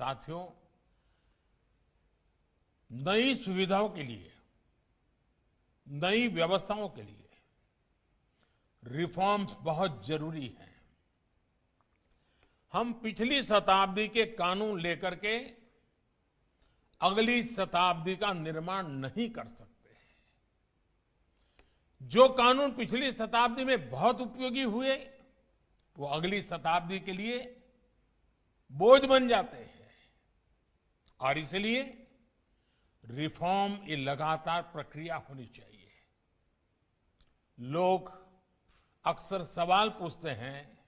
साथियों, नई सुविधाओं के लिए, नई व्यवस्थाओं के लिए रिफॉर्म्स बहुत ज़रूरी हैं। हम पिछली शताब्दी के कानून लेकर के अगली शताब्दी का निर्माण नहीं कर सकते जो कानून पिछली शताब्दी में बहुत उपयोगी हुए, वो अगली शताब्दी के लिए बोझ बन जाते हैं। और इसलिए रिफॉर्म ये लगातार प्रक्रिया होनी चाहिए। लोग अक्सर सवाल पूछते हैं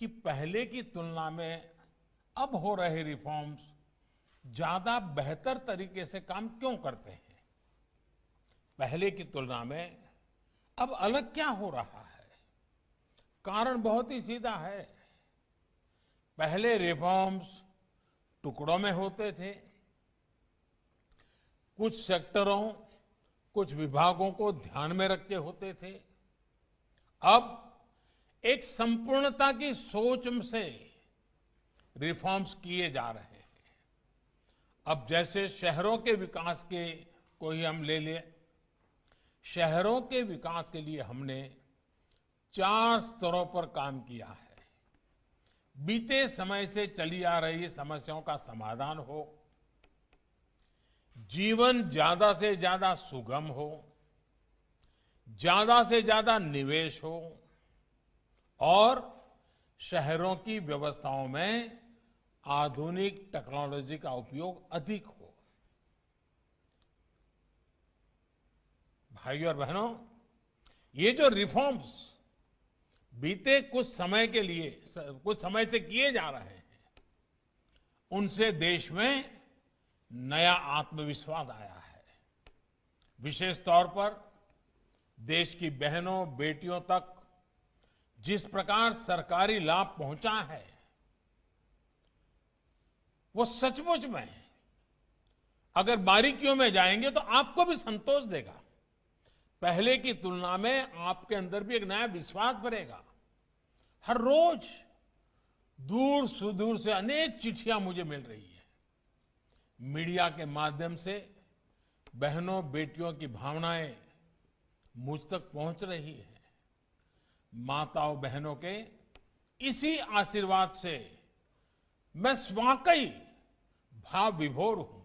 कि पहले की तुलना में अब हो रहे रिफॉर्म्स ज़्यादा बेहतर तरीके से काम क्यों करते हैं? पहले की तुलना में अब अलग क्या हो रहा है? कारण बहुत ही सीधा है। पहले रिफॉर्म्स टुकड़ों में होते थे। कुछ सेक्टरों, कुछ विभागों को ध्यान में रख के होते थे। अब एक संपूर्णता की सोच से रिफॉर्म्स किए जा रहे हैं। अब जैसे शहरों के विकास के को ही हम ले लें शहरों के विकास के लिए हमने चार स्तरों पर काम किया है। बीते समय से चली आ रही समस्याओं का समाधान हो, जीवन ज़्यादा से ज़्यादा सुगम हो, ज़्यादा से ज़्यादा निवेश हो, और शहरों की व्यवस्थाओं में आधुनिक टेक्नोलॉजी का उपयोग अधिक हो। भाइयों और बहनों, ये जो रिफॉर्म्स बीते कुछ समय के लिए कुछ समय से किए जा रहे हैं, उनसे देश में नया आत्मविश्वास आया है। विशेष तौर पर देश की बहनों, बेटियों तक जिस प्रकार सरकारी लाभ पहुँचा है, वो सचमुच में, अगर बारीकियों में जाएँगे तो आपको भी संतोष देगा। पहले की तुलना में आपके अंदर भी एक नया विश्वास भरेगा हर रोज दूर सुदूर से अनेक चिट्ठियाँ मुझे मिल रही है। मीडिया के माध्यम से बहनों, बेटियों की भावनाएँ मुझ तक पहुँच रही है। माताओं, बहनों के इसी आशीर्वाद से मैं स्वाकई भाव विभोर हूँ।